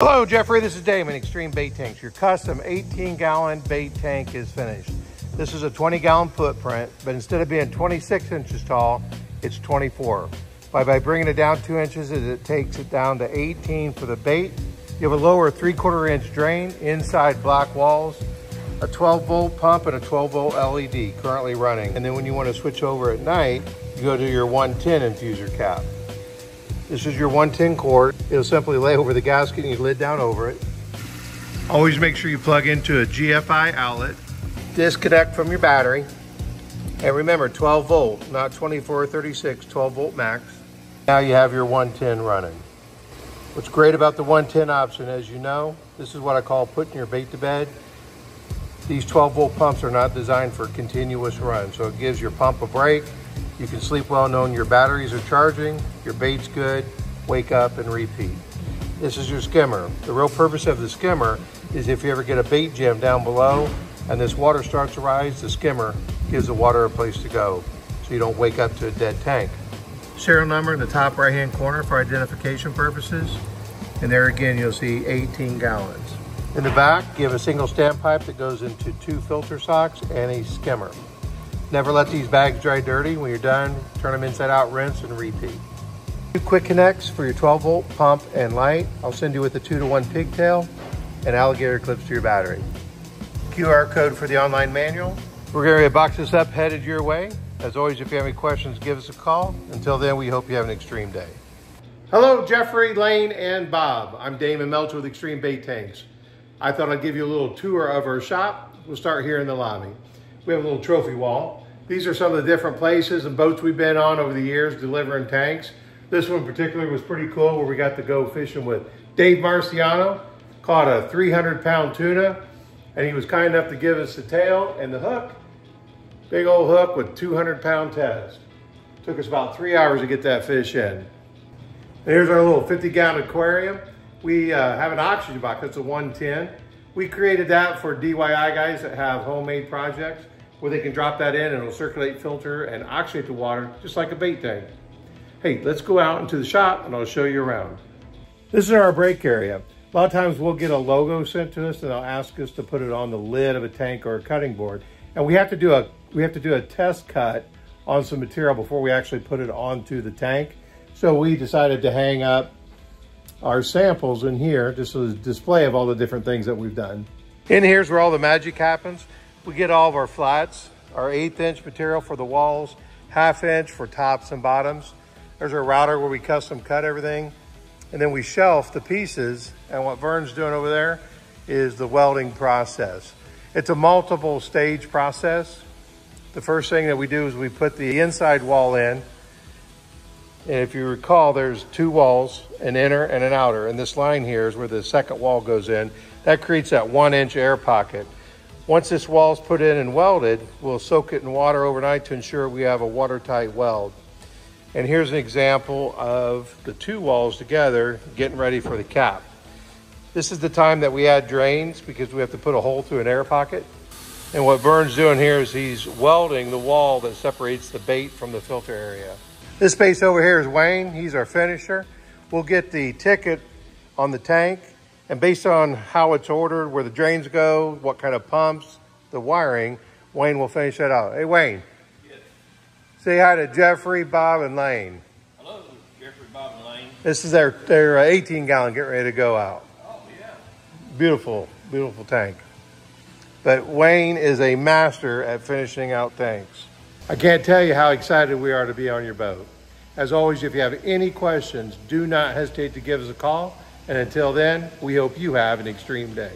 Hello, Jeffrey. This is Damon, X-Treme Bait Tanks. Your custom 18 gallon bait tank is finished. This is a 20 gallon footprint, but instead of being 26 inches tall, it's 24. By, by bringing it down two inches, it takes it down to 18 for the bait. You have a lower three quarter inch drain, inside black walls, a 12 volt pump and a 12 volt LED currently running. And then when you want to switch over at night, you go to your 110 infuser cap. This is your 110 cord. It'll simply lay over the gasket and you lid down over it. Always make sure you plug into a GFI outlet. Disconnect from your battery. And remember, 12 volt, not 24 or 36, 12 volt max. Now you have your 110 running. What's great about the 110 option, as you know, this is what I call putting your bait to bed. These 12 volt pumps are not designed for continuous run, so it gives your pump a break. You can sleep well knowing your batteries are charging, your bait's good, wake up and repeat. This is your skimmer. The real purpose of the skimmer is if you ever get a bait jam down below and this water starts to rise, the skimmer gives the water a place to go so you don't wake up to a dead tank. Serial number in the top right hand corner for identification purposes. And there again, you'll see 18 gallons. In the back, you have a single standpipe that goes into two filter socks and a skimmer. Never let these bags dry dirty. When you're done, turn them inside out, rinse, and repeat. Two quick connects for your 12 volt pump and light. I'll send you with a two to one pigtail and alligator clips to your battery. QR code for the online manual. We're to box this up headed your way. As always, if you have any questions, give us a call. Until then, we hope you have an extreme day. Hello, Jeffrey, Layne, and Bob. I'm Damon Melcher with X-Treme Bait Tanks. I thought I'd give you a little tour of our shop. We'll start here in the lobby. We have a little trophy wall. These are some of the different places and boats we've been on over the years delivering tanks. This one in particular was pretty cool where we got to go fishing with Dave Marciano. Caught a 300 pound tuna and he was kind enough to give us the tail and the hook. Big old hook with 200 pound test. Took us about three hours to get that fish in. And here's our little 50 gallon aquarium. We uh, have an oxygen box, it's a 110. We created that for DIY guys that have homemade projects where they can drop that in and it'll circulate, filter, and oxygenate the water just like a bait tank. Hey, let's go out into the shop and I'll show you around. This is our break area. A lot of times we'll get a logo sent to us and they'll ask us to put it on the lid of a tank or a cutting board. And we have to do a we have to do a test cut on some material before we actually put it onto the tank. So we decided to hang up our samples in here, just as a display of all the different things that we've done. In here's where all the magic happens. We get all of our flats, our eighth inch material for the walls, half inch for tops and bottoms. There's our router where we custom cut everything. And then we shelf the pieces. And what Vern's doing over there is the welding process. It's a multiple stage process. The first thing that we do is we put the inside wall in. And if you recall, there's two walls, an inner and an outer. And this line here is where the second wall goes in. That creates that one inch air pocket. Once this wall is put in and welded, we'll soak it in water overnight to ensure we have a watertight weld. And here's an example of the two walls together getting ready for the cap. This is the time that we add drains because we have to put a hole through an air pocket. And what Vern's doing here is he's welding the wall that separates the bait from the filter area. This space over here is Wayne. He's our finisher. We'll get the ticket on the tank and based on how it's ordered, where the drains go, what kind of pumps, the wiring, Wayne will finish that out. Hey, Wayne. Yes. Say hi to Jeffrey, Bob, and Layne. Hello, Jeffrey, Bob, and Layne. This is their, their uh, 18 gallon getting ready to go out. Oh, yeah. Beautiful, beautiful tank. But Wayne is a master at finishing out tanks. I can't tell you how excited we are to be on your boat. As always, if you have any questions, do not hesitate to give us a call. And until then, we hope you have an extreme day.